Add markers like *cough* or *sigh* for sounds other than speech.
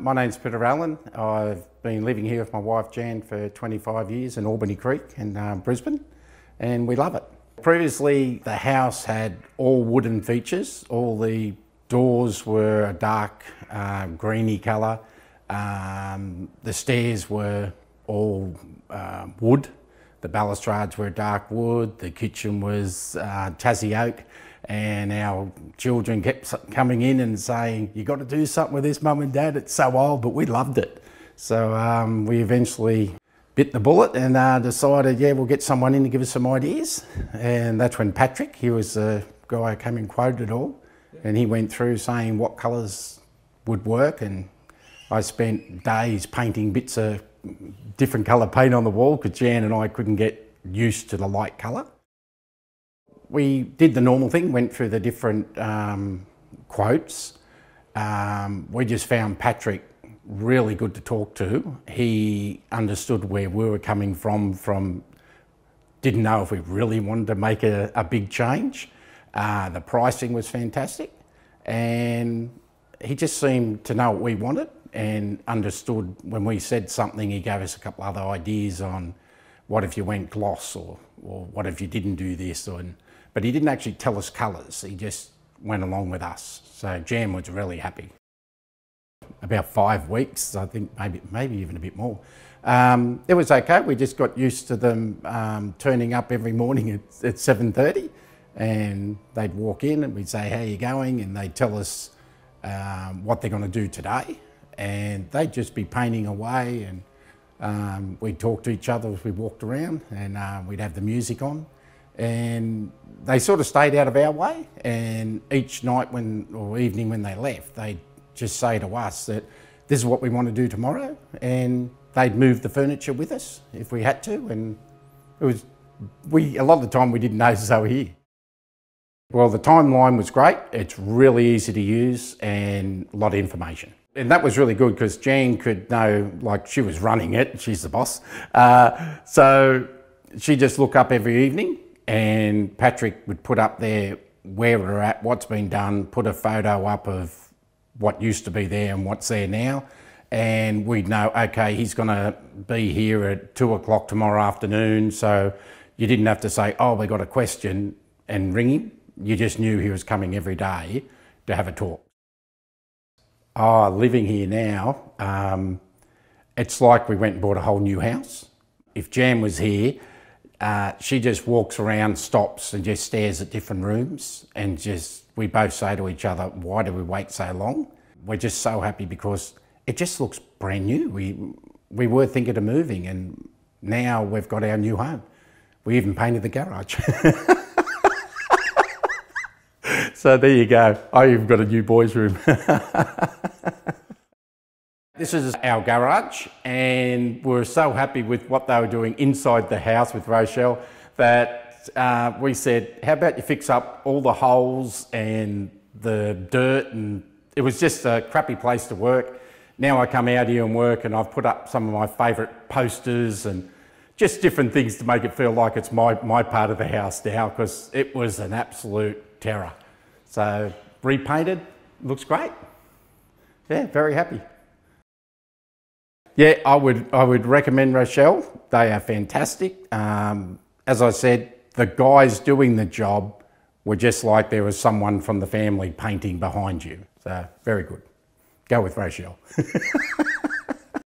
My name's Peter Allen. I've been living here with my wife Jan for 25 years in Albany Creek in uh, Brisbane and we love it. Previously the house had all wooden features. All the doors were a dark uh, greeny colour. Um, the stairs were all uh, wood. The balustrades were dark wood. The kitchen was uh, Tassie oak and our children kept coming in and saying, "You got to do something with this, mum and dad. It's so old," but we loved it. So um, we eventually bit the bullet and uh, decided, yeah, we'll get someone in to give us some ideas. And that's when Patrick, he was the guy who came and quoted it all, and he went through saying what colours would work. And I spent days painting bits of different colour paint on the wall because Jan and I couldn't get used to the light colour we did the normal thing, went through the different um, quotes. Um, we just found Patrick really good to talk to. He understood where we were coming from, from didn't know if we really wanted to make a, a big change. Uh, the pricing was fantastic and he just seemed to know what we wanted and understood when we said something, he gave us a couple other ideas on what if you went gloss or, or what if you didn't do this or, but he didn't actually tell us colours, he just went along with us. So Jan was really happy. About five weeks, I think, maybe, maybe even a bit more. Um, it was okay, we just got used to them um, turning up every morning at, at 7.30 and they'd walk in and we'd say, how are you going? And they'd tell us um, what they're going to do today. And they'd just be painting away and um, we'd talk to each other as we walked around and uh, we'd have the music on and they sort of stayed out of our way. And each night when or evening when they left, they'd just say to us that this is what we want to do tomorrow, and they'd move the furniture with us if we had to. And it was we a lot of the time we didn't notice *laughs* they were here. Well, the timeline was great. It's really easy to use and a lot of information. And that was really good because Jan could know, like she was running it, she's the boss. Uh, so she just look up every evening and Patrick would put up there where we're at, what's been done, put a photo up of what used to be there and what's there now. And we'd know, okay, he's going to be here at two o'clock tomorrow afternoon. So you didn't have to say, oh, we got a question and ring him. You just knew he was coming every day to have a talk. Oh, living here now, um, it's like we went and bought a whole new house. If Jan was here, uh, she just walks around, stops, and just stares at different rooms. And just, we both say to each other, why do we wait so long? We're just so happy because it just looks brand new. We, we were thinking of moving, and now we've got our new home. We even painted the garage. *laughs* so there you go. I even got a new boys' room. *laughs* This is our garage and we're so happy with what they were doing inside the house with Rochele that uh, we said, how about you fix up all the holes and the dirt and it was just a crappy place to work. Now I come out here and work and I've put up some of my favourite posters and just different things to make it feel like it's my, my part of the house now because it was an absolute terror. So repainted, looks great. Yeah, very happy. Yeah, I would I would recommend Rochele. They are fantastic. Um, as I said, the guys doing the job were just like there was someone from the family painting behind you. So very good. Go with Rochele. *laughs*